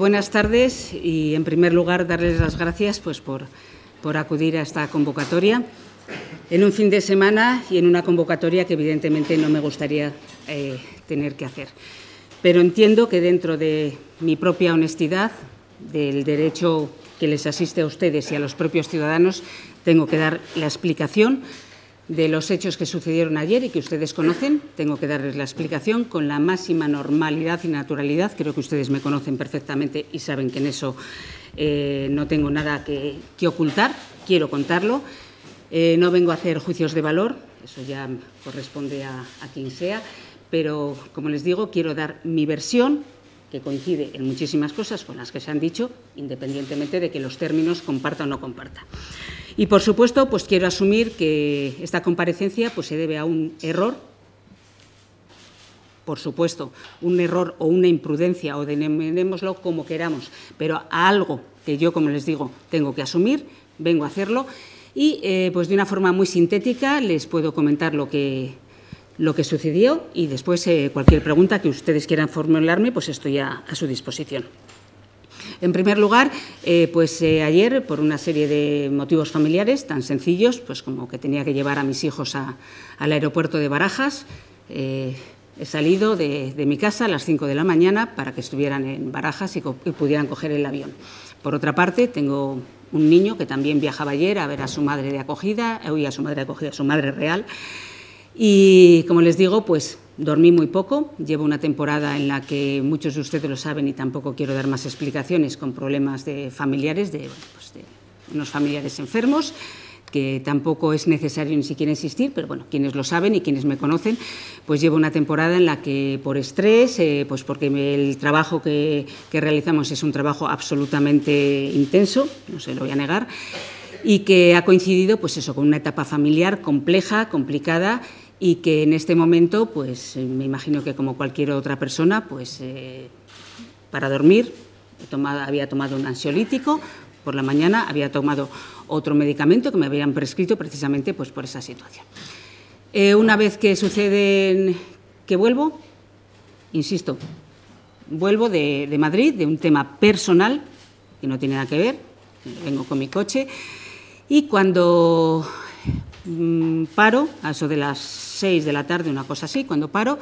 Buenas tardes y, en primer lugar, darles las gracias pues, por, por, acudir a esta convocatoria en un fin de semana y en una convocatoria que, evidentemente, no me gustaría eh, tener que hacer. Pero entiendo que, dentro de mi propia honestidad, del derecho que les asiste a ustedes y a los propios ciudadanos, tengo que dar la explicación de los hechos que sucedieron ayer y que ustedes conocen. Tengo que darles la explicación con la máxima normalidad y naturalidad. Creo que ustedes me conocen perfectamente y saben que en eso eh, no tengo nada que, ocultar. Quiero contarlo. Eh, no vengo a hacer juicios de valor, eso ya corresponde a, a quien sea, pero, como les digo, quiero dar mi versión que coincide en muchísimas cosas con las que se han dicho, independientemente de que los términos comparta o no comparta. Y, por supuesto, pues quiero asumir que esta comparecencia pues, se debe a un error, por supuesto, un error o una imprudencia, o denominémoslo como queramos, pero a algo que yo, como les digo, tengo que asumir, vengo a hacerlo, y eh, pues de una forma muy sintética les puedo comentar lo que, lo que sucedió. Y después eh, cualquier pregunta que ustedes quieran formularme, pues estoy a, a su disposición. En primer lugar, eh, pues eh, ayer, por una serie de motivos familiares tan sencillos, pues como que tenía que llevar a mis hijos a, al aeropuerto de Barajas, eh, he salido de, mi casa a las 5 de la mañana para que estuvieran en Barajas y, y pudieran coger el avión. Por otra parte, tengo un niño que también viajaba ayer a ver a su madre de acogida, hoy a su madre de acogida, a su madre real, y como les digo, pues dormí muy poco. Llevo una temporada en la que muchos de ustedes lo saben y tampoco quiero dar más explicaciones con problemas de familiares, de, pues de unos familiares enfermos que tampoco es necesario ni siquiera insistir, pero bueno, quienes lo saben y quienes me conocen, pues llevo una temporada en la que por estrés, eh, pues porque el trabajo que, que realizamos es un trabajo absolutamente intenso, no se lo voy a negar, y que ha coincidido pues eso, con una etapa familiar compleja, complicada y que en este momento, pues me imagino que como cualquier otra persona, pues eh, para dormir tomado, había tomado un ansiolítico, por la mañana había tomado otro medicamento que me habían prescrito precisamente pues, por esa situación. Eh, una vez que sucede que vuelvo, insisto, vuelvo de, de Madrid, de un tema personal, que no tiene nada que ver, vengo con mi coche, y cuando mmm, paro, a eso de las seis de la tarde, una cosa así, cuando paro,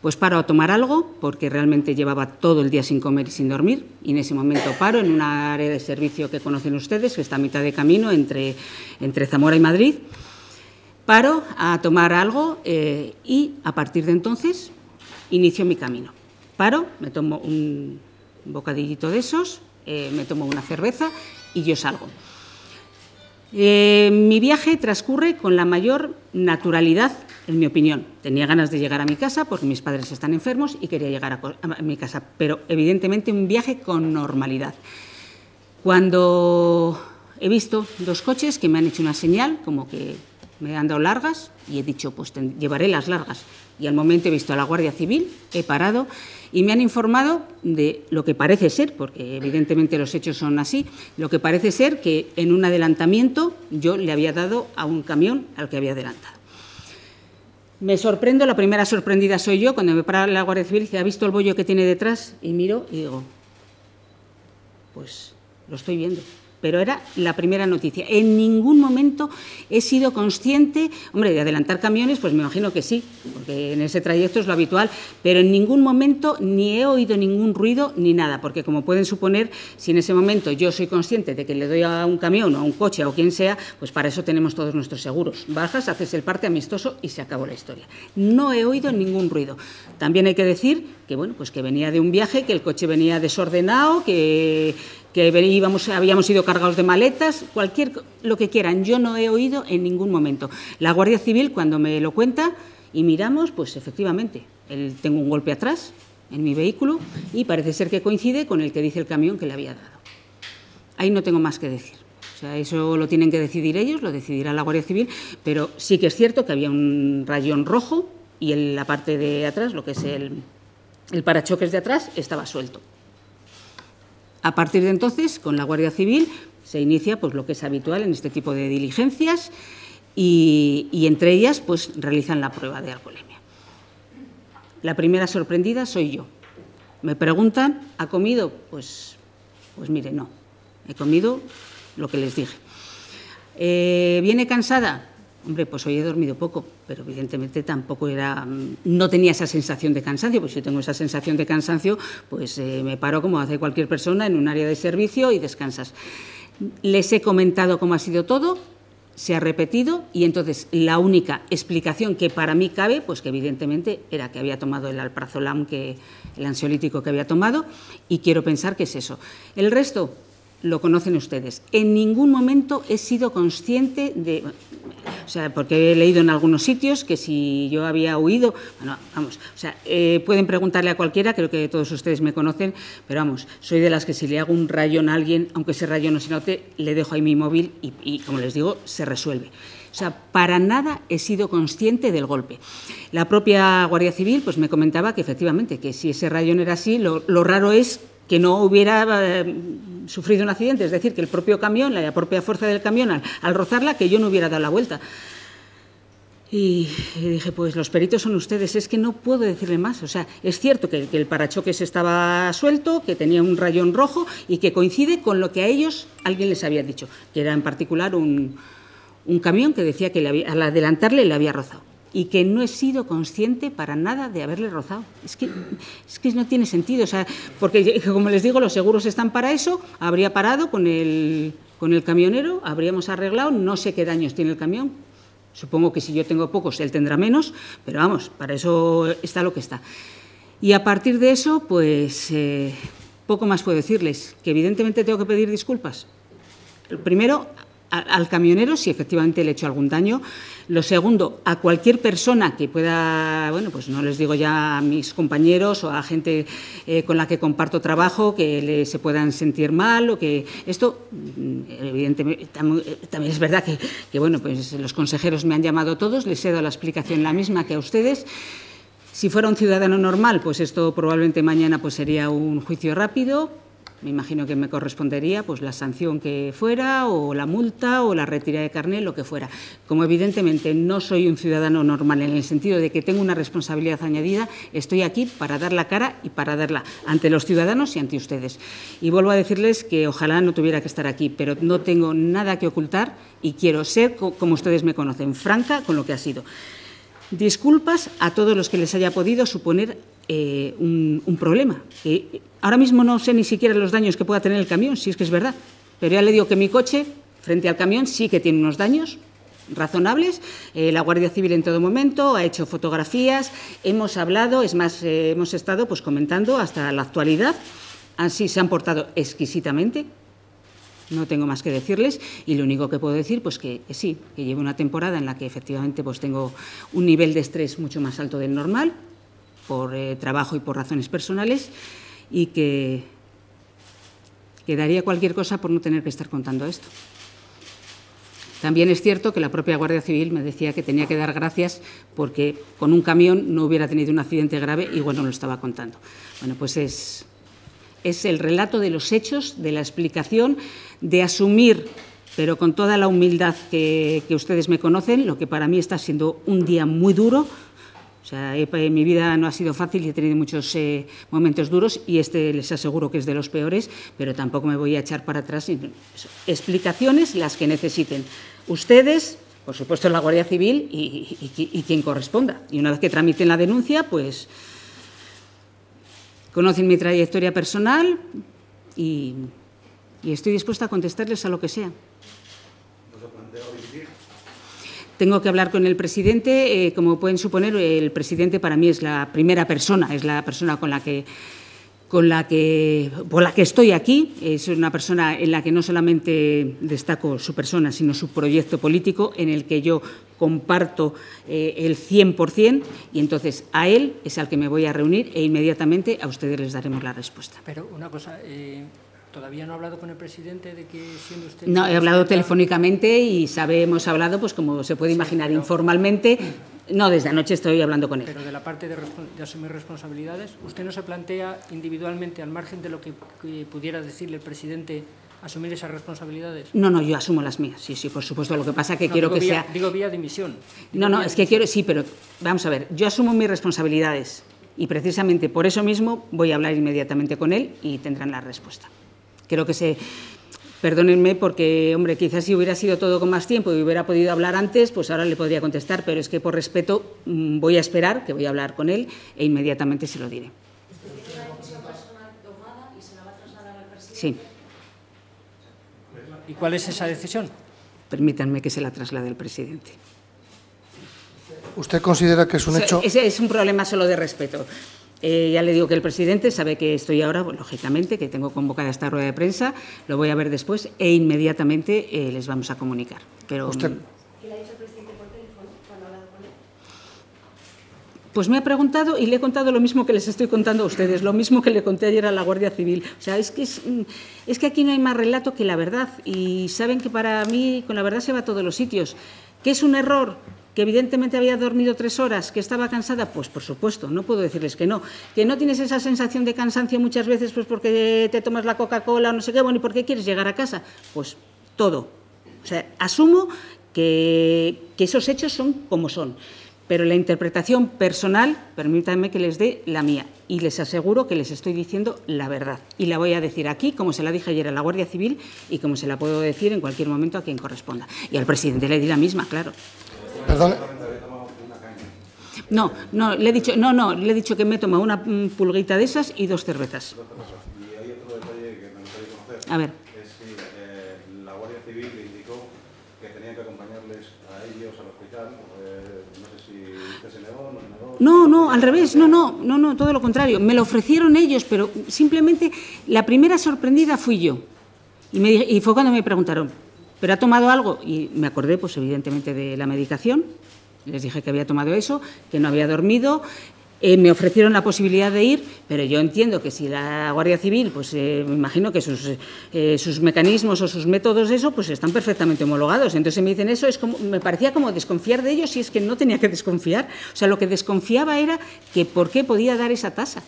pues paro a tomar algo, porque realmente llevaba todo el día sin comer y sin dormir, y en ese momento paro en una área de servicio que conocen ustedes, que está a mitad de camino entre, entre Zamora y Madrid. Paro a tomar algo eh, y a partir de entonces inicio mi camino. Paro, me tomo un bocadillito de esos, eh, me tomo una cerveza y yo salgo. Eh, mi viaje transcurre con la mayor naturalidad, en mi opinión. Tenía ganas de llegar a mi casa porque mis padres están enfermos y quería llegar a, a mi casa, pero evidentemente un viaje con normalidad. Cuando he visto dos coches que me han hecho una señal, como que me han dado largas, y he dicho, pues llevaré las largas. Y al momento he visto a la Guardia Civil, he parado y me han informado de lo que parece ser, porque evidentemente los hechos son así, lo que parece ser que en un adelantamiento yo le había dado a un camión al que había adelantado. Me sorprendo, la primera sorprendida soy yo, cuando me para la Guardia Civil, dice, ¿ha visto el bollo que tiene detrás? Y miro y digo, pues lo estoy viendo pero era la primera noticia. En ningún momento he sido consciente, hombre, de adelantar camiones, pues me imagino que sí, porque en ese trayecto es lo habitual, pero en ningún momento ni he oído ningún ruido ni nada, porque como pueden suponer, si en ese momento yo soy consciente de que le doy a un camión o a un coche o quien sea, pues para eso tenemos todos nuestros seguros. Bajas, haces el parte amistoso y se acabó la historia. No he oído ningún ruido. También hay que decir que, bueno, pues que venía de un viaje, que el coche venía desordenado, que que íbamos, habíamos ido cargados de maletas, cualquier lo que quieran. Yo no he oído en ningún momento. La Guardia Civil, cuando me lo cuenta y miramos, pues efectivamente, él, tengo un golpe atrás en mi vehículo y parece ser que coincide con el que dice el camión que le había dado. Ahí no tengo más que decir. O sea, eso lo tienen que decidir ellos, lo decidirá la Guardia Civil, pero sí que es cierto que había un rayón rojo y en la parte de atrás, lo que es el, el parachoques de atrás, estaba suelto. A partir de entonces, con la Guardia Civil se inicia pues, lo que es habitual en este tipo de diligencias y, entre ellas pues, realizan la prueba de alcoholemia. La primera sorprendida soy yo. Me preguntan, ¿ha comido? Pues Pues mire, no. He comido lo que les dije. Eh, ¿Viene cansada? Hombre, pues hoy he dormido poco, pero evidentemente tampoco era, no tenía esa sensación de cansancio, pues si tengo esa sensación de cansancio, pues eh, me paro como hace cualquier persona en un área de servicio y descansas. Les he comentado cómo ha sido todo, se ha repetido y entonces la única explicación que para mí cabe, pues que evidentemente era que había tomado el alprazolam, que, el ansiolítico que había tomado, y quiero pensar que es eso. El resto, lo conocen ustedes. En ningún momento he sido consciente de, o sea, porque he leído en algunos sitios que si yo había huido, bueno, vamos, o sea, eh, pueden preguntarle a cualquiera, creo que todos ustedes me conocen, pero vamos, soy de las que si le hago un rayón a alguien, aunque ese rayón no se note, le dejo ahí mi móvil y, como les digo, se resuelve. O sea, para nada he sido consciente del golpe. La propia Guardia Civil pues, me comentaba que efectivamente, que si ese rayón era así, lo, lo raro es que no hubiera eh, sufrido un accidente, es decir, que el propio camión, la propia fuerza del camión, al, rozarla, que yo no hubiera dado la vuelta. Y, dije, pues los peritos son ustedes, es que no puedo decirle más. O sea, es cierto que, el parachoques estaba suelto, que tenía un rayón rojo y que coincide con lo que a ellos alguien les había dicho, que era en particular un, camión que decía que al adelantarle le había rozado y que no he sido consciente para nada de haberle rozado. Es que, es que no tiene sentido, o sea, porque como les digo, los seguros están para eso, habría parado con el, con el camionero, habríamos arreglado, no sé qué daños tiene el camión, supongo que si yo tengo pocos, él tendrá menos, pero vamos, para eso está lo que está. Y a partir de eso, pues eh, poco más puedo decirles, que evidentemente tengo que pedir disculpas. Primero, al camionero si efectivamente le he hecho algún daño. Lo segundo, a cualquier persona que pueda, bueno, pues no les digo ya a mis compañeros o a gente eh, con la que comparto trabajo que se puedan sentir mal o que esto, mm, evidentemente, también es verdad que, que, bueno, pues los consejeros me han llamado todos, les he dado la explicación la misma que a ustedes. Si fuera un ciudadano normal, pues esto probablemente mañana pues sería un juicio rápido, me imagino que me correspondería pues la sanción que fuera o la multa o la retirada de carnet, lo que fuera. Como evidentemente no soy un ciudadano normal en el sentido de que tengo una responsabilidad añadida, estoy aquí para dar la cara y para darla ante los ciudadanos y ante ustedes. Y vuelvo a decirles que ojalá no tuviera que estar aquí, pero no tengo nada que ocultar y quiero ser, como ustedes me conocen, franca con lo que ha sido. Disculpas a todos los que les haya podido suponer eh, un, problema. ahora mismo no sé ni siquiera los daños que pueda tener el camión, si es que es verdad, pero ya le digo que mi coche, frente al camión, sí que tiene unos daños razonables. Eh, la Guardia Civil en todo momento ha hecho fotografías, hemos hablado, es más, eh, hemos estado pues, comentando hasta la actualidad. Así se han portado exquisitamente, no tengo más que decirles y lo único que puedo decir pues que, que, sí, que llevo una temporada en la que efectivamente pues tengo un nivel de estrés mucho más alto del normal, por eh, trabajo y por razones personales y que, que daría cualquier cosa por no tener que estar contando esto. También es cierto que la propia Guardia Civil me decía que tenía que dar gracias porque con un camión no hubiera tenido un accidente grave y bueno, lo estaba contando. Bueno, pues es, es el relato de los hechos, de la explicación, de asumir, pero con toda la humildad que ustedes me conocen, lo que para mí está siendo un día muy duro, o sea, mi vida no ha sido fácil y he tenido muchos eh, momentos duros y este les aseguro que es de los peores, pero tampoco me voy a echar para atrás. Explicaciones las que necesiten. Ustedes, por supuesto, la Guardia Civil y, quien corresponda. Y una vez que tramiten la denuncia, pues conocen mi trayectoria personal y, estoy dispuesta a contestarles a lo que sea. Tengo que hablar con el presidente. Eh, como pueden suponer, el presidente para mí es la primera persona, es la persona con la que con la que, por la que estoy aquí. Es una persona en la que no solamente destaco su persona, sino su proyecto político, en el que yo comparto eh, el 100%, y entonces a él es al que me voy a reunir e inmediatamente a ustedes les daremos la respuesta. Pero una cosa, eh, ¿Todavía no ha hablado con el presidente de que siendo usted... No, he hablado telefónicamente y sabe, hemos hablado, pues como se puede imaginar, informalmente. No, desde anoche estoy hablando con él. Pero de la parte de, asumir responsabilidades, ¿usted no se plantea individualmente, al margen de lo que, pudiera decirle el presidente, asumir esas responsabilidades? No, no, yo asumo las mías, sí, sí, por supuesto. Lo que pasa que quiero que sea... Digo vía dimisión. no, no, es que quiero, sí, pero vamos a ver, yo asumo mis responsabilidades y precisamente por eso mismo voy a hablar inmediatamente con él y tendrán la respuesta creo que se Perdónenme porque, hombre, quizás si hubiera sido todo con más tiempo y hubiera podido hablar antes, pues ahora le podría contestar, pero es que por respeto mm, voy a esperar, que voy a hablar con él e inmediatamente se lo diré. Sí. ¿Y cuál es esa decisión? Permítanme que se la traslade al presidente. ¿Usted considera que es un hecho? Ese es un problema solo de respeto. Eh, ya le digo que el presidente sabe que estoy ahora, lógicamente, que tengo convocada esta rueda de prensa, lo voy a ver después e inmediatamente eh, les vamos a comunicar. Pero, ¿Usted? mm, Pues me ha preguntado y le he contado lo mismo que les estoy contando a ustedes, lo mismo que le conté ayer a la Guardia Civil. O sea, es que, es, mm, es que aquí no hay más relato que la verdad y saben que para mí con la verdad se va a todos los sitios. ¿Que es un error? Que evidentemente había dormido tres horas, que estaba cansada, pues por supuesto, no puedo decirles que no. Que no tienes esa sensación de cansancio muchas veces pues porque te tomas la Coca-Cola o no sé qué, bueno, ¿y por qué quieres llegar a casa? Pues todo. O sea, asumo que, que esos hechos son como son. Pero la interpretación personal, permítanme que les dé la mía. Y les aseguro que les estoy diciendo la verdad. Y la voy a decir aquí, como se la dije ayer a la Guardia Civil y como se la puedo decir en cualquier momento a quien corresponda. Y al presidente le di la misma, claro. Perdón, No, no, le he dicho, no, no, le he dicho que me he tomado una mm, pulguita de esas y dos cervezas. Y hay otro detalle que me gustaría conocer. A ver. Es si eh, la Guardia Civil le indicó que tenían que acompañarles a ellos al hospital. Eh, no sé si usted se negó, no se negó. No, no, al revés, no, no, no, no, todo lo contrario. Me lo ofrecieron ellos, pero simplemente la primera sorprendida fui yo. Y, me, di- y fue cuando me preguntaron, ¿pero ha tomado algo? Y me acordé, pues evidentemente, de la medicación. Les dije que había tomado eso, que no había dormido. Eh, me ofrecieron la posibilidad de ir, pero yo entiendo que si la Guardia Civil, pues eh, me imagino que sus, eh, sus mecanismos o sus métodos, eso, pues están perfectamente homologados. Entonces me dicen eso, es como, me parecía como desconfiar de ellos y es que no tenía que desconfiar. O sea, lo que desconfiaba era que por qué podía dar esa tasa.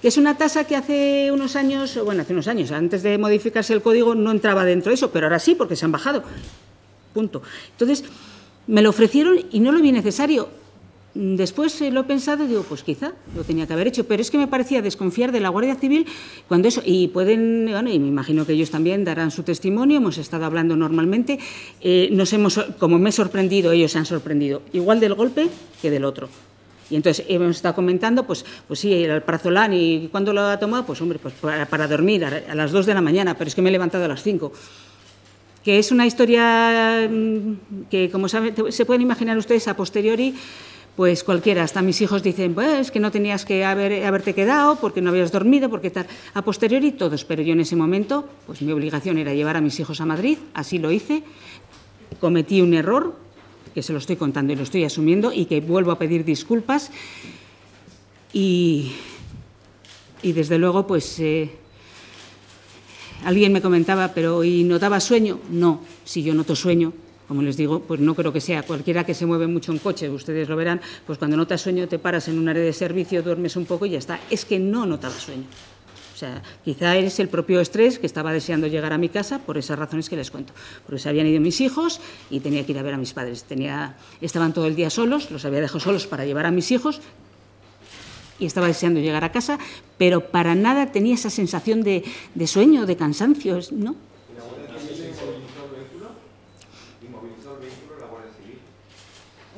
Que es una tasa que hace unos años, bueno, hace unos años, antes de modificarse el código, no entraba dentro de eso, pero ahora sí, porque se han bajado. Punto. Entonces, me lo ofrecieron y no lo vi necesario. Después eh, lo he pensado y digo, pues quizá lo tenía que haber hecho, pero es que me parecía desconfiar de la Guardia Civil cuando eso, y pueden, bueno, y me imagino que ellos también darán su testimonio, hemos estado hablando normalmente, eh, nos hemos, como me he sorprendido, ellos se han sorprendido, igual del golpe que del otro. Y entonces hemos estado comentando, pues, pues sí, el alprazolam, ¿y cuándo lo ha tomado? Pues hombre, pues para, dormir, a, las 2 de la mañana, pero es que me he levantado a las 5 que es una historia mm, que, como saben, se pueden imaginar ustedes a posteriori, pues cualquiera, hasta mis hijos dicen, pues que no tenías que haber, haberte quedado porque no habías dormido, porque tal. A posteriori todos, pero yo en ese momento, pues mi obligación era llevar a mis hijos a Madrid, así lo hice, cometí un error, que se lo estoy contando y lo estoy asumiendo, y que vuelvo a pedir disculpas, y, y desde luego, pues... eh, Alguien me comentaba, pero ¿y notaba sueño? No, si yo noto sueño, como les digo, pues no creo que sea cualquiera que se mueve mucho en coche, ustedes lo verán, pues cuando notas sueño te paras en un área de servicio, duermes un poco y ya está. Es que no notaba sueño. Sea, quizá es el propio estrés que estaba deseando llegar a mi casa por esas razones que les cuento. Porque se habían ido mis hijos y tenía que ir a ver a mis padres. Tenía, estaban todo el día solos, los había dejado solos para llevar a mis hijos y estaba deseando llegar a casa, pero para nada tenía esa sensación de, de sueño, de cansancio, ¿no?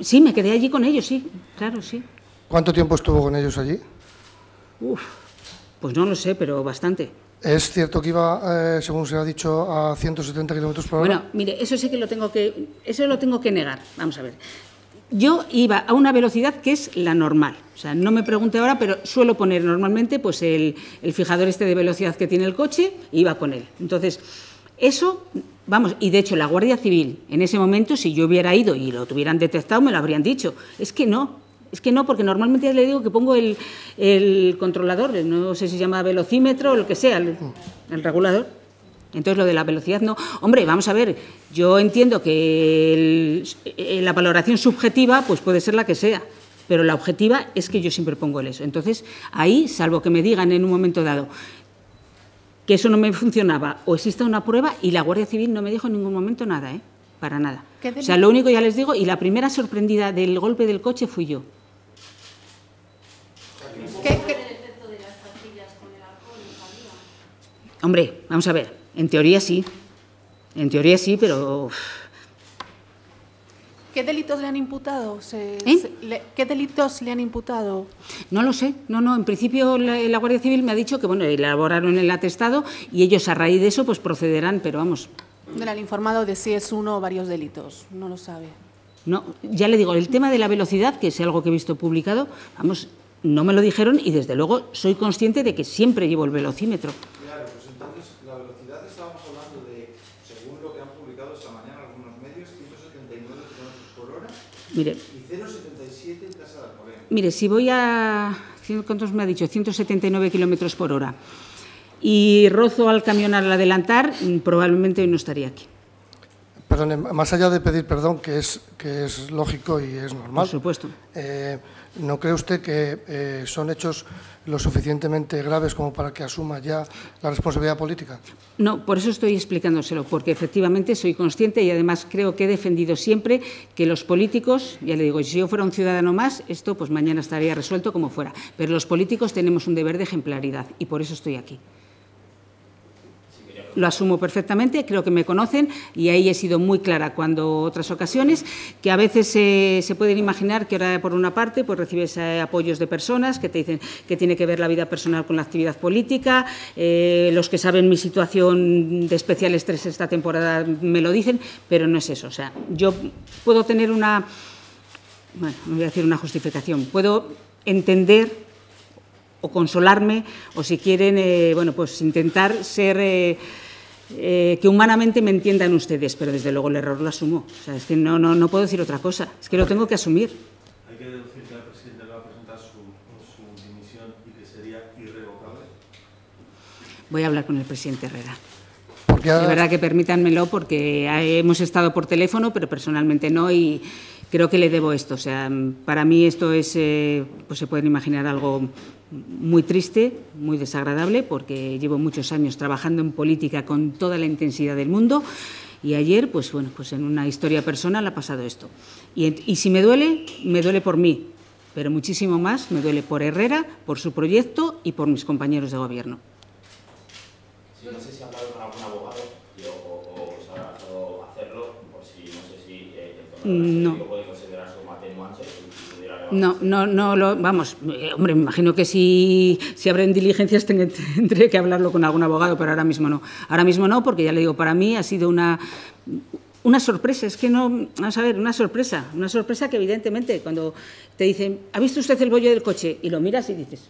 Sí, me quedé allí con ellos, sí, claro, sí. ¿cuánto tiempo estuvo con ellos allí? Uf, pues no lo sé, pero bastante. ¿Es cierto que iba, eh, según se ha dicho, a 170 kilómetros por hora? Bueno, mire, eso sí que lo tengo que, eso lo tengo que negar. Vamos a ver. Yo iba a una velocidad que es la normal. O sea, no me pregunte ahora, pero suelo poner normalmente pues el, el fijador este de velocidad que tiene el coche, iba con él. Entonces, eso, vamos, y de hecho la Guardia Civil, en ese momento, si yo hubiera ido y lo tuvieran detectado, me lo habrían dicho. Es que no, es que no, porque normalmente le digo que pongo el, controlador, no sé si se llama velocímetro o lo que sea, el, regulador. Entonces, lo de la velocidad no. Hombre, vamos a ver, yo entiendo que eh, la valoración subjetiva pues puede ser la que sea, pero la objetiva es que yo siempre pongo el eso. Entonces, ahí, salvo que me digan en un momento dado que eso no me funcionaba o exista una prueba, y la Guardia Civil no me dijo en ningún momento nada, ¿eh? Para nada. ¿Qué O sea, lo único ya les digo, y la primera sorprendida del golpe del coche fui yo. ¿Qué- qué- Hombre, vamos a ver, en teoría sí. En teoría sí, pero ¿Qué delitos le han imputado? Se- ¿Eh? se- le- ¿Qué delitos le han imputado? no lo sé. No, no, en principio la, la Guardia Civil me ha dicho que, bueno, elaboraron el atestado y ellos a raíz de eso pues procederán, pero vamos, No le han informado de si es uno o varios delitos. No lo sabe. no, ya le digo, el tema de la velocidad, que es algo que he visto publicado, vamos, no me lo dijeron y desde luego soy consciente de que siempre llevo el velocímetro. Claro, pues entonces la velocidad estábamos hablando de, según lo que han publicado esta mañana algunos medios, 179 kilómetros por hora Mire, y 0,77 en Casa de Alcobendas. Mire, si voy a. ¿Cuántos me ha dicho? 179 kilómetros por hora. Y rozo al camión al adelantar, mm, probablemente hoy no estaría aquí. Perdone, más allá de pedir perdón, que es, que es lógico y es normal, Por supuesto. eh, ¿no cree usted que eh, son hechos lo suficientemente graves como para que asuma ya la responsabilidad política? No, por eso estoy explicándoselo, porque efectivamente soy consciente y además creo que he defendido siempre que los políticos, ya le digo, si yo fuera un ciudadano más, esto pues mañana estaría resuelto como fuera, pero los políticos tenemos un deber de ejemplaridad y por eso estoy aquí. Lo asumo perfectamente, creo que me conocen y ahí he sido muy clara cuando otras ocasiones, que a veces eh, se pueden imaginar que ahora por una parte pues recibes eh, apoyos de personas que te dicen que tiene que ver la vida personal con la actividad política, eh, los que saben mi situación de especial estrés esta temporada me lo dicen, pero no es eso. O sea, yo puedo tener una, bueno, no voy a decir una justificación, puedo entender o consolarme, o si quieren, bueno, pues intentar ser, eh, que humanamente me entiendan ustedes, pero desde luego el error lo asumo. O sea, es que no, no, no puedo decir otra cosa, es que lo tengo que asumir. Hay que deducir que el presidente le va a presentar su, su dimisión y que sería irrevocable. Voy a hablar con el presidente Herrera. Porque De verdad que permítanmelo porque hemos estado por teléfono, pero personalmente no y creo que le debo esto. O sea, para mí esto es, eh, pues se pueden imaginar algo muy triste, muy desagradable, porque llevo muchos años trabajando en política con toda la intensidad del mundo y ayer, pues bueno, pues en una historia personal ha pasado esto. Y, y si me duele, me duele por mí, pero muchísimo más me duele por Herrera, por su proyecto y por mis compañeros de gobierno. Sí, no sé si ha hablado con algún abogado o, o, o se ha hacerlo, por si no sé si eh, el Mm, no. jurídico puede considerarse como atenuante y si pudiera No, no, no, lo, vamos, eh, hombre, me imagino que si, si abren diligencias ten- tendré que hablarlo con algún abogado, pero ahora mismo no. Ahora mismo no, porque ya le digo, para mí ha sido una, una sorpresa, es que no, vamos a ver, una sorpresa, una sorpresa que evidentemente cuando te dicen, ¿ha visto usted el bollo del coche? Y lo miras y dices,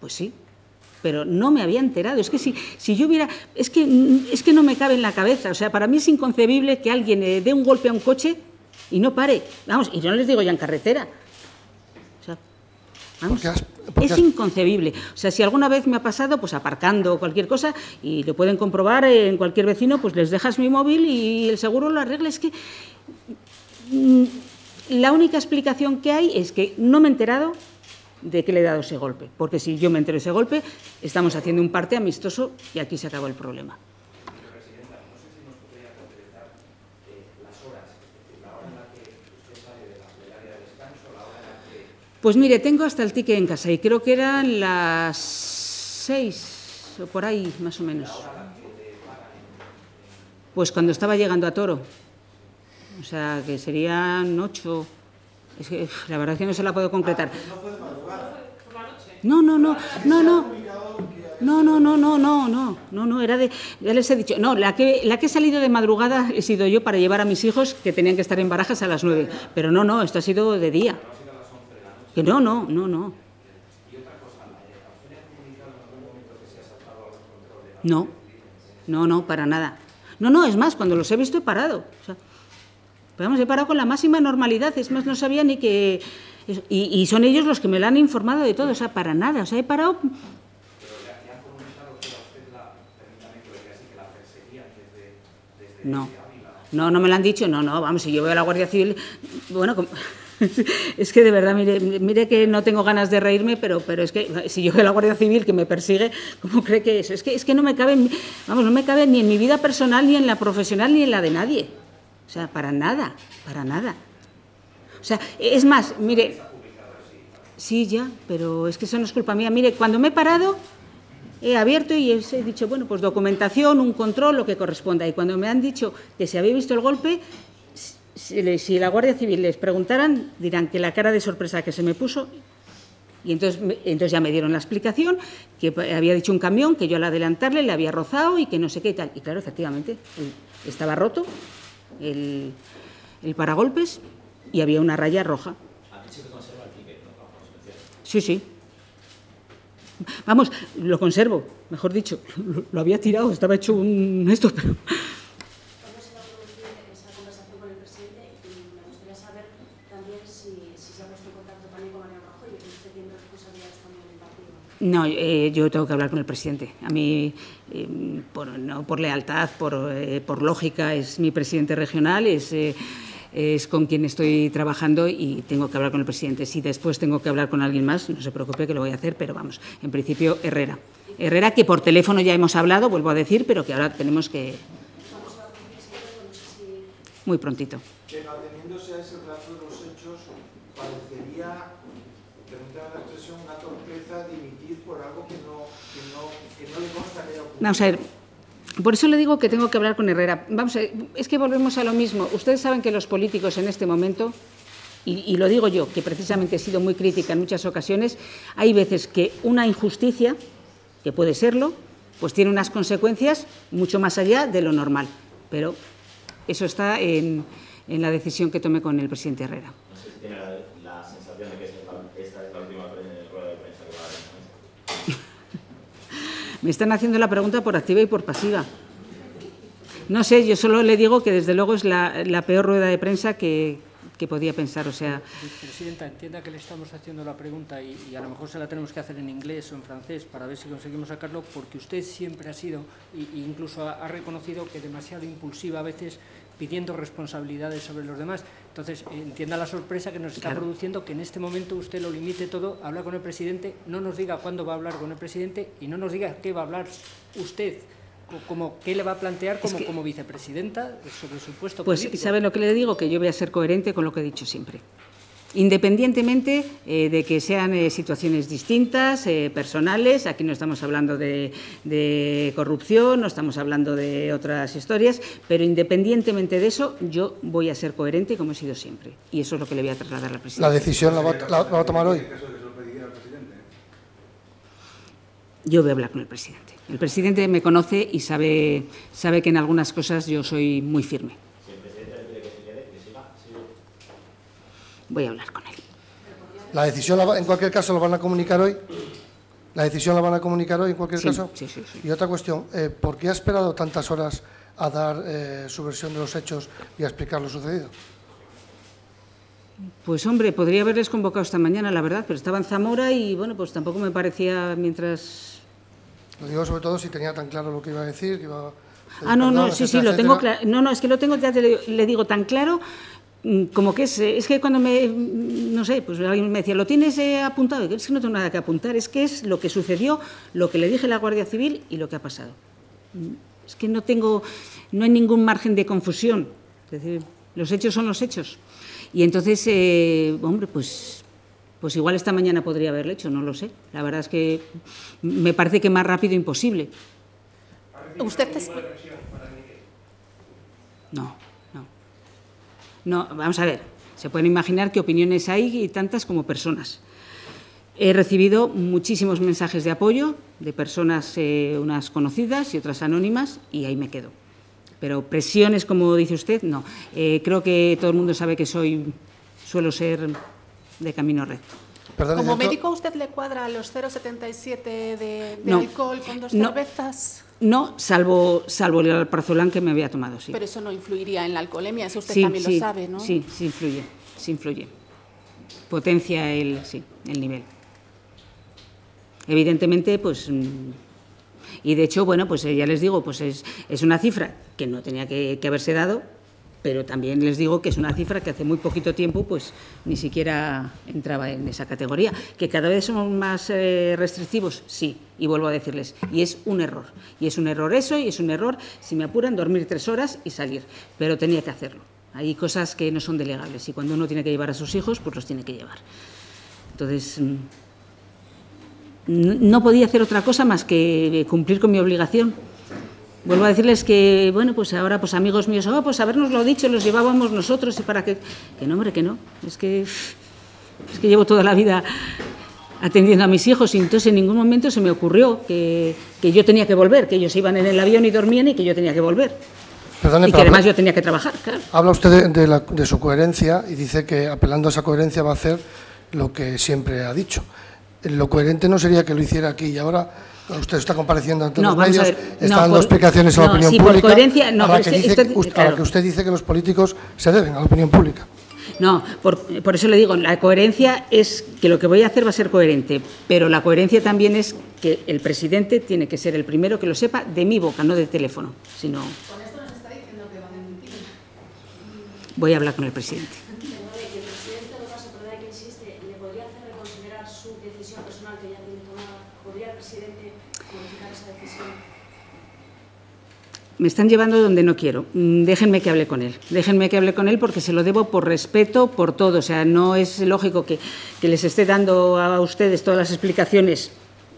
pues sí, pero no me había enterado. Es que si, si yo hubiera. Es que, es que no me cabe en la cabeza. O sea, para mí es inconcebible que alguien eh, dé un golpe a un coche y no pare. Vamos, y yo no les digo ya en carretera. O sea, vamos, Porque has- porque es inconcebible. O sea, si alguna vez me ha pasado, pues aparcando o cualquier cosa, y lo pueden comprobar en cualquier vecino, pues les dejas mi móvil y el seguro lo arregla. Es que. mm, La única explicación que hay es que no me he enterado de que le he dado ese golpe, porque si yo me entero ese golpe, estamos haciendo un parte amistoso y aquí se acabó el problema. Pues mire, tengo hasta el ticket en casa y creo que eran las seis o por ahí, más o menos. Pues cuando estaba llegando a Toro. O sea, que serían ocho. Es que la verdad es que no se la puedo concretar. No, no, no, no, no. No, no, no, no, no, no, no, no, era de, ya les he dicho, no, la que, la que he salido de madrugada he sido yo para llevar a mis hijos que tenían que estar en barajas a las nueve, pero no, no, esto ha sido de día. Que no, no, no, no. No, no, no, para nada. No, no, es más, cuando los he visto he parado. O sea, vamos, he parado con la máxima normalidad, es más, no sabía ni que... Y, y son ellos los que me lo han informado de todo, o sea, para nada, o sea, he parado... No, no, no me lo han dicho, no, no, vamos, si yo veo a la Guardia Civil, bueno, como- es que de verdad, mire, mire que no tengo ganas de reírme, pero, pero es que si yo veo la Guardia Civil que me persigue, ¿cómo cree que es? Es que, es que no me cabe, vamos, no me cabe ni en mi vida personal, ni en la profesional, ni en la de nadie. O sea, para nada, para nada. O sea, es más, mire, sí, ya, pero es que eso no es culpa mía. Mire, cuando me he parado, he abierto y he dicho, bueno, pues documentación, un control, lo que corresponda. Y cuando me han dicho que se había visto el golpe, si, la Guardia Civil les preguntaran, dirán que la cara de sorpresa que se me puso y entonces, entonces ya me dieron la explicación, que había dicho un camión, que yo al adelantarle le había rozado y que no sé qué y tal. Y claro, efectivamente, estaba roto el, el paragolpes y había una raya roja. Sí, sí. Vamos, lo conservo, mejor dicho. Lo, lo había tirado, estaba hecho un esto, pero... No, eh, yo tengo que hablar con el presidente. A mí, eh, por, no por lealtad, por, eh, por, lógica, es mi presidente regional, es, eh, es, con quien estoy trabajando y tengo que hablar con el presidente. Si después tengo que hablar con alguien más, no se preocupe que lo voy a hacer, pero vamos, en principio Herrera. Herrera, que por teléfono ya hemos hablado, vuelvo a decir, pero que ahora tenemos que... Muy prontito. Pero ateniéndose a ese relato de los hechos, parecería la expresión, una torpeza dimitir por algo que no, que no, que no le consta que Vamos a ver. Por eso le digo que tengo que hablar con Herrera. Vamos a es que volvemos a lo mismo. Ustedes saben que los políticos en este momento, y, lo digo yo, que precisamente he sido muy crítica en muchas ocasiones, hay veces que una injusticia, que puede serlo, pues tiene unas consecuencias mucho más allá de lo normal. Pero eso está en, en la decisión que tome con el presidente Herrera. No sé si tiene la, la sensación de que esta es la última rueda de prensa que va a haber. Me están haciendo la pregunta por activa y por pasiva. No sé, yo solo le digo que desde luego es la, la peor rueda de prensa que, que, podía pensar. O sea... Presidenta, entienda que le estamos haciendo la pregunta y, y, a lo mejor se la tenemos que hacer en inglés o en francés para ver si conseguimos sacarlo, porque usted siempre ha sido, e incluso ha, ha reconocido que demasiado impulsiva a veces pidiendo responsabilidades sobre los demás. Entonces, entienda la sorpresa que nos está claro. produciendo que en este momento usted lo limite todo, habla con el presidente, no nos diga cuándo va a hablar con el presidente y no nos diga qué va a hablar usted como qué le va a plantear como, es que, como vicepresidenta sobre su puesto pues, político. ¿sabe lo que le digo? Que yo voy a ser coherente con lo que he dicho siempre. Independientemente eh, de que sean eh, situaciones distintas, eh, personales, aquí no estamos hablando de, de, corrupción, no estamos hablando de otras historias, pero independientemente de eso, yo voy a ser coherente como he sido siempre. Y eso es lo que le voy a trasladar al presidente. ¿La decisión la va, la, la va a tomar hoy? Yo voy a hablar con el presidente. El presidente me conoce y sabe, sabe que en algunas cosas yo soy muy firme. Voy a hablar con él. ¿La decisión, en cualquier caso, la van a comunicar hoy? ¿La decisión la van a comunicar hoy, en cualquier sí, caso? Sí, sí, sí. Y otra cuestión, eh, ¿por qué ha esperado tantas horas a dar eh, su versión de los hechos y a explicar lo sucedido? Pues hombre, podría haberles convocado esta mañana, la verdad, pero estaba en Zamora y bueno, pues tampoco me parecía mientras... Lo digo sobre todo si tenía tan claro lo que iba a decir, que iba... Ah, no, no, sí, sí, lo tengo claro. No, no, es que lo tengo, ya te le digo, tan claro como que es, es que cuando me, no sé, pues alguien me decía, ¿lo tienes eh, apuntado? Es que no tengo nada que apuntar, es que es lo que sucedió, lo que le dije a la Guardia Civil y lo que ha pasado. Es que no tengo, no hay ningún margen de confusión, es decir, los hechos son los hechos. Y entonces, eh, hombre, pues, pues igual esta mañana podría haberlo hecho, no lo sé. La verdad es que me parece que más rápido imposible. ¿Usted te... No, no. Vamos a ver, se pueden imaginar qué opiniones hay y tantas como personas. He recibido muchísimos mensajes de apoyo de personas, eh, unas conocidas y otras anónimas, y ahí me quedo. Pero presiones, como dice usted, no. Eh, creo que todo el mundo sabe que soy, suelo ser de camino recto. Perdón, Como médico, ¿usted le cuadra los 0,77 de, de no, alcohol con dos no, cervezas? No, salvo, salvo el alprazolam que me había tomado, sí. Pero eso no influiría en la alcoholemia, eso usted sí, también sí, lo sabe, ¿no? Sí, sí influye, sí influye. Potencia el, sí, el nivel. Evidentemente, pues... Y de hecho, bueno, pues ya les digo, pues es, es una cifra que no tenía que, que haberse dado, pero también les digo que es una cifra que hace muy poquito tiempo pues ni siquiera entraba en esa categoría. ¿Que cada vez son más eh, restrictivos? Sí, y vuelvo a decirles, y es un error. Y es un error eso, y es un error, si me apuran, dormir tres horas y salir. Pero tenía que hacerlo. Hay cosas que no son delegables, y cuando uno tiene que llevar a sus hijos, pues los tiene que llevar. Entonces, no no podía hacer otra cosa más que cumplir con mi obligación. Vuelvo a decirles que, bueno, pues ahora, pues amigos míos, oh, pues habernoslo dicho, los llevábamos nosotros y para que... Que no, hombre, que no. Es que, es que llevo toda la vida atendiendo a mis hijos y entonces en ningún momento se me ocurrió que, que yo tenía que volver, que ellos iban en el avión y dormían y que yo tenía que volver. Perdone, y que además yo tenía que trabajar, claro. Habla usted de, de la- de su coherencia y dice que apelando a esa coherencia va a hacer lo que siempre ha dicho. Lo coherente no sería que lo hiciera aquí y ahora. Usted está compareciendo ante No, los medios, ver, está no, dando por- explicaciones a la no, opinión sí, por pública. coherencia, no, a, la pero que dice, usted- a la claro. que usted dice que los políticos se deben a la opinión pública. No, por, por eso le digo, la coherencia es que lo que voy a hacer va a ser coherente, pero la coherencia también es que el presidente tiene que ser el primero que lo sepa de mi boca, no de teléfono, sino Con esto nos está diciendo que van a emitir. voy a hablar con el presidente. Perdone, que el presidente, en todo caso, perdone que insiste, ¿le podría hacer reconsiderar su decisión personal que ya tiene tomada? ¿Podría el presidente modificar esa decisión? Me están llevando donde no quiero. Mm, Déjenme que hable con él. Déjenme que hable con él porque se lo debo por respeto, por todo. O sea, no es lógico que, que les esté dando a ustedes todas las explicaciones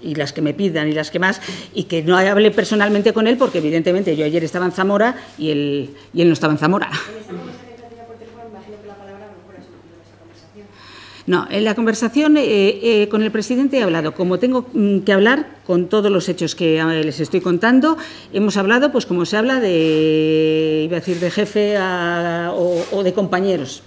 y las que me pidan y las que más, y que no hable personalmente con él porque evidentemente yo ayer estaba en Zamora y él, y él no estaba en Zamora. En esta conversación que ha tenido por teléfono, me imagino que la palabra a lo mejor es motivo de esa conversación. No, en la conversación eh, eh, con el presidente he hablado, como tengo mm, que hablar con todos los hechos que eh, les estoy contando, hemos hablado, pues como se habla de, iba a decir, de jefe a- o, de compañeros.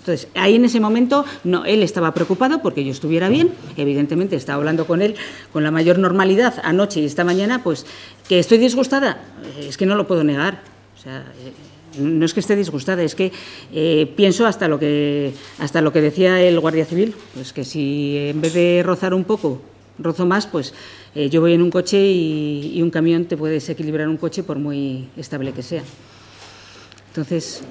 Entonces, ahí en ese momento, no, él estaba preocupado porque yo estuviera bien, evidentemente estaba hablando con él con la mayor normalidad anoche y esta mañana, pues que estoy disgustada, es que no lo puedo negar. O sea, eh, no es que esté disgustada, es que eh, pienso hasta lo que hasta lo que decía el guardia civil, pues que si en vez de rozar un poco, rozo más, pues eh, yo voy en un coche y, un camión te puede desequilibrar un coche por muy estable que sea. Entonces,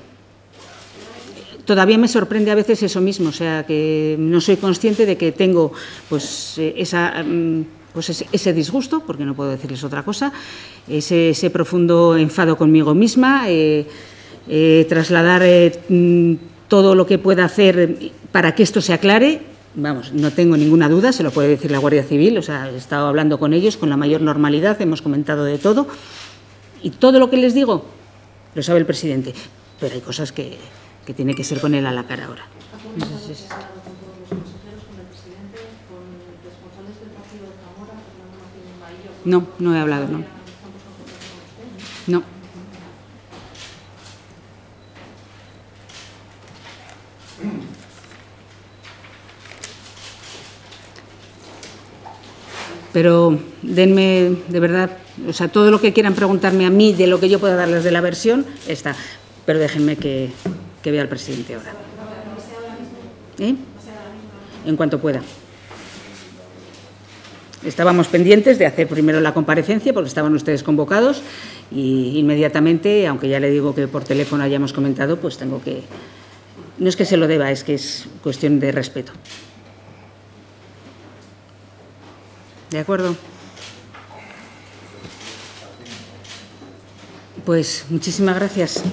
todavía me sorprende a veces eso mismo, o sea, que no soy consciente de que tengo pues eh, esa mm, pues ese, ese disgusto, porque no puedo decirles otra cosa, ese, ese profundo enfado conmigo misma, eh, eh, trasladar eh, mm, todo lo que pueda hacer para que esto se aclare. Vamos, no tengo ninguna duda, se lo puede decir la Guardia Civil, o sea, he estado hablando con ellos con la mayor normalidad, hemos comentado de todo, y todo lo que les digo lo sabe el presidente, pero hay cosas que, que tiene que ser con él a la cara ahora. Entonces, ¿Ha hablado con todos los consejeros, con el presidente, con responsables del partido de Zamora, Fernando Martínez Maillo? No, no he hablado, no. No. Pero denme, de verdad, o sea, todo lo que quieran preguntarme a mí de lo que yo pueda darles de la versión, está. Pero déjenme que, que vea al presidente ahora. ¿Eh? En cuanto pueda. Estábamos pendientes de hacer primero la comparecencia porque estaban ustedes convocados y inmediatamente, aunque ya le digo que por teléfono hayamos comentado, pues tengo que... No es que se lo deba, es que es cuestión de respeto. ¿De acuerdo? Pues muchísimas gracias.